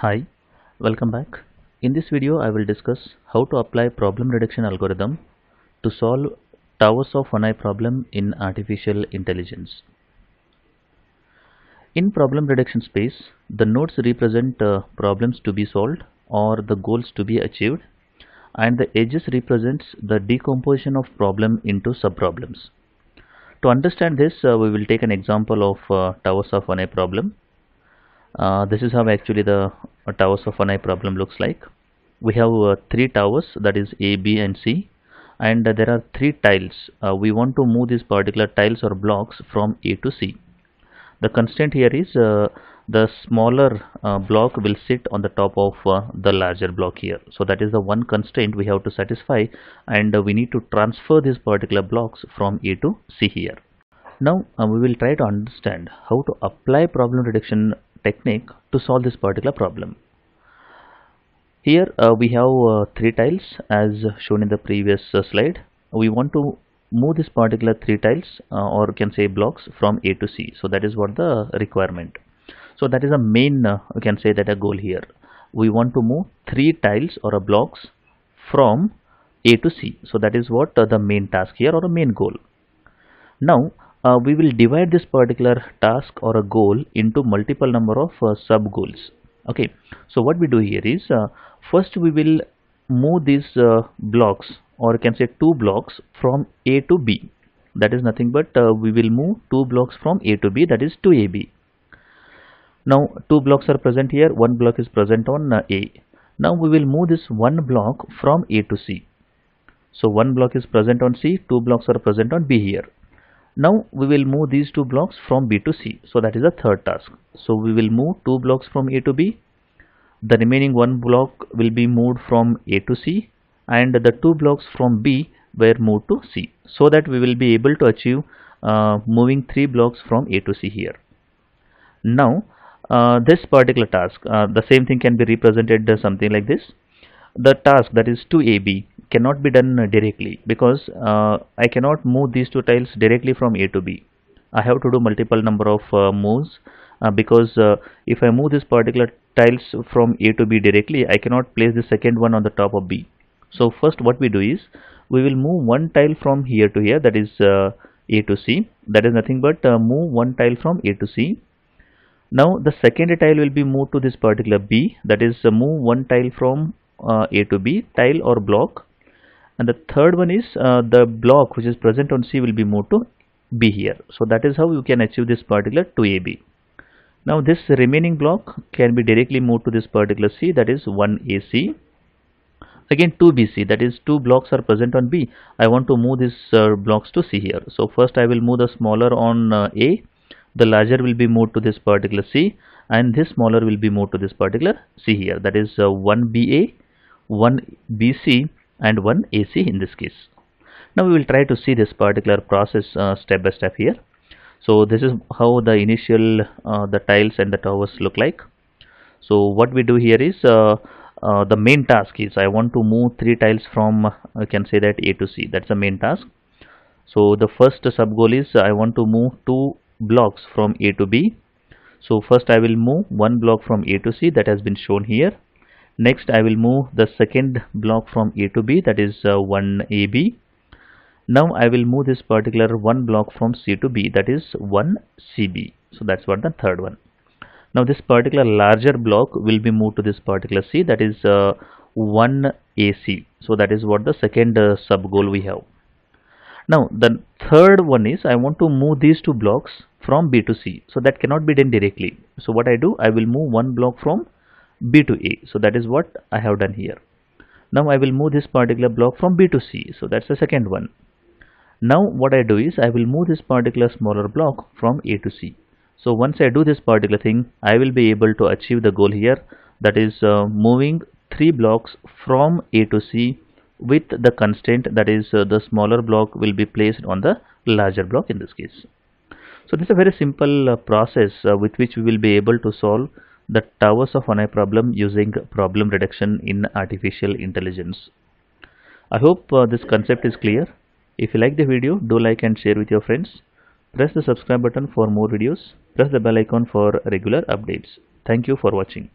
Hi, welcome back. In this video I will discuss how to apply problem reduction algorithm to solve towers of Hanoi problem in artificial intelligence. In problem reduction space, the nodes represent uh, problems to be solved or the goals to be achieved and the edges represents the decomposition of problem into subproblems. To understand this, uh, we will take an example of uh, towers of Hanoi problem. Uh, this is how actually the uh, towers of Hanoi problem looks like. We have uh, three towers that is A, B and C and uh, there are three tiles. Uh, we want to move these particular tiles or blocks from A to C. The constraint here is the smaller block will sit on the top of the larger block here. So that is the one constraint we have to satisfy and we need to transfer these particular blocks from A to C here. Now uh, we will try to understand how to apply problem reduction technique to solve this particular problem. Here uh, we have uh, three tiles as shown in the previous uh, slide. We want to move this particular three tiles uh, or can say blocks from A to C. So that is what the requirement. So that is a main uh, you can say that a goal here. We want to move three tiles or a blocks from A to C. So that is what uh, the main task here or a main goal. Now uh, we will divide this particular task or a goal into multiple number of uh, sub goals okay. So what we do here is uh, first we will move these uh, blocks or you can say two blocks from A to B. That is nothing but uh, we will move two blocks from A to B that is to AB now two blocks are present here one block is present on uh, A. Now we will move this one block from A to C. So one block is present on C two blocks are present on B here now we will move these two blocks from B to C. So that is the third task. So we will move two blocks from A to B. The remaining one block will be moved from A to C and the two blocks from B were moved to C. So that we will be able to achieve uh, moving three blocks from A to C here. Now uh, this particular task, uh, the same thing can be represented something like this. The task that is 2AB cannot be done directly because uh, I cannot move these two tiles directly from A to B. I have to do multiple number of uh, moves uh, because uh, if I move this particular tiles from A to B directly I cannot place the second one on the top of B. So first what we do is we will move one tile from here to here that is uh, A to C that is nothing but uh, move one tile from A to C. Now the second tile will be moved to this particular B that is move one tile from A to B tile or block and the third one is uh, the block which is present on C will be moved to B here. So that is how you can achieve this particular 2AB. Now this remaining block can be directly moved to this particular C that is 1AC. Again 2BC that is two blocks are present on B. I want to move these uh, blocks to C here. So first I will move the smaller on uh, A. The larger will be moved to this particular C and this smaller will be moved to this particular C here. That is 1BA, 1BC and one AC in this case. Now we will try to see this particular process uh, step by step here. So this is how the initial uh, the tiles and the towers look like. So what we do here is uh, uh the main task is I want to move three tiles from I can say that A to C. That's the main task. So the first sub goal is I want to move two blocks from A to B. So first I will move one block from A to C that has been shown here next I will move the second block from A to B that is uh, 1AB now I will move this particular one block from C to B that is 1CB so that's what the third one. Now this particular larger block will be moved to this particular C that is uh, 1AC so that is what the second uh, sub goal we have. Now the third one is I want to move these two blocks from B to C. So that cannot be done directly. So what I do I will move one block from B to A. So that is what I have done here. Now I will move this particular block from B to C. So that's the second one. Now what I do is I will move this particular smaller block from A to C. So once I do this particular thing, I will be able to achieve the goal here that is uh, moving three blocks from A to C with the constraint that is uh, the smaller block will be placed on the larger block in this case. So this is a very simple uh, process uh, with which we will be able to solve the towers of Hanoi problem using problem reduction in artificial intelligence. I hope uh, this concept is clear. If you like the video, do like and share with your friends. Press the subscribe button for more videos. Press the bell icon for regular updates. Thank you for watching.